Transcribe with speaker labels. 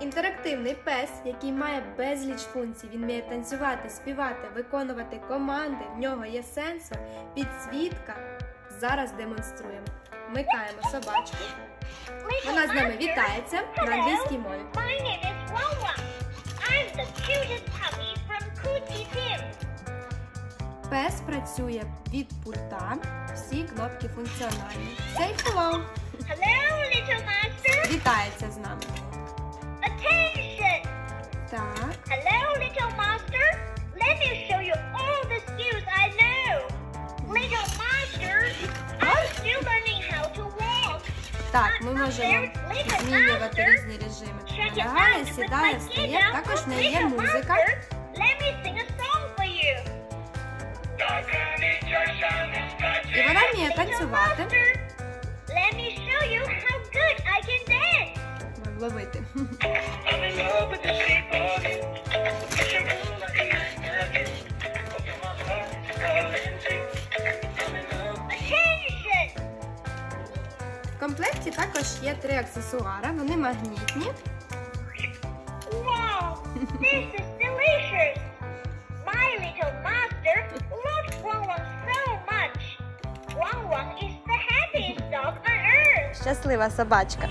Speaker 1: Інтерактивний пес, який має безліч функцій. Він вміє танцювати, співати, виконувати команди. В нього є сенсор, підсвітка. Зараз демонструємо. Вмикаємо собачку. Вона з нами вітається на англійській мові. Пес працює від пульта. Всі кнопки функціональні. Say hello.
Speaker 2: Hello, little master.
Speaker 1: Вітається Так, ми можемо змінювати різні режими. Лягає, сідає, стає. Також не є музика. І вона вміє танцювати.
Speaker 2: Let
Speaker 1: комплекті також є три аксесуари. Вони магнітні.
Speaker 2: Wow, this is delicious. My little master loves Wang so much. Wang is the happiest dog on earth.
Speaker 1: Щаслива собачка.